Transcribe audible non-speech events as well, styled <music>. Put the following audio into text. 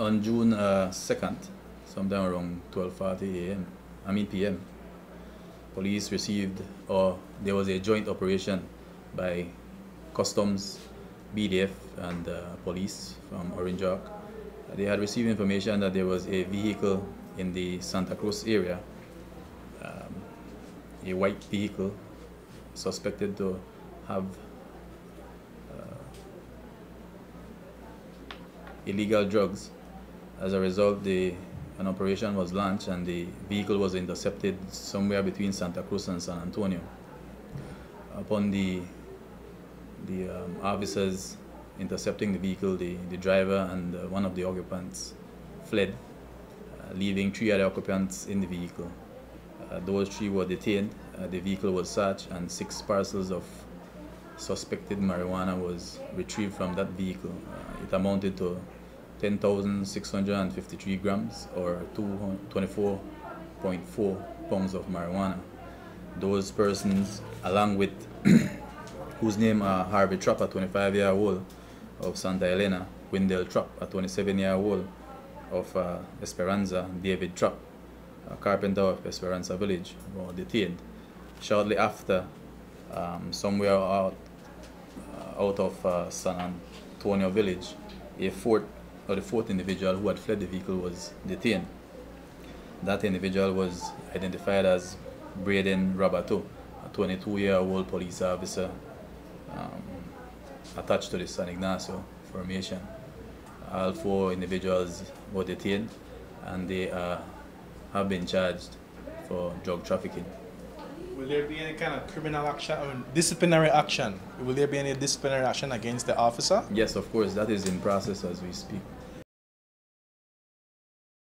on June uh, 2nd, sometime around 12.40 a.m., I mean p.m., police received, or there was a joint operation by customs, BDF, and uh, police from Orange Walk. They had received information that there was a vehicle in the Santa Cruz area, um, a white vehicle suspected to have uh, illegal drugs. As a result, the, an operation was launched and the vehicle was intercepted somewhere between Santa Cruz and San Antonio. Upon the, the um, officers intercepting the vehicle, the, the driver and uh, one of the occupants fled, uh, leaving three other occupants in the vehicle. Uh, those three were detained, uh, the vehicle was searched, and six parcels of suspected marijuana was retrieved from that vehicle. Uh, it amounted to 10,653 grams or 24.4 pounds of marijuana. Those persons, along with <clears throat> whose name are Harvey Trapp, a 25 year old of Santa Elena, Windell Trapp, a 27 year old of uh, Esperanza, David Trapp, a carpenter of Esperanza Village, were detained. Shortly after, um, somewhere out, uh, out of uh, San Antonio Village, a fourth or the fourth individual who had fled the vehicle was detained. That individual was identified as Braiden Robateau, a 22-year-old police officer um, attached to the San Ignacio formation. All four individuals were detained and they uh, have been charged for drug trafficking. Will there be any kind of criminal action or disciplinary action? Will there be any disciplinary action against the officer? Yes, of course, that is in process as we speak.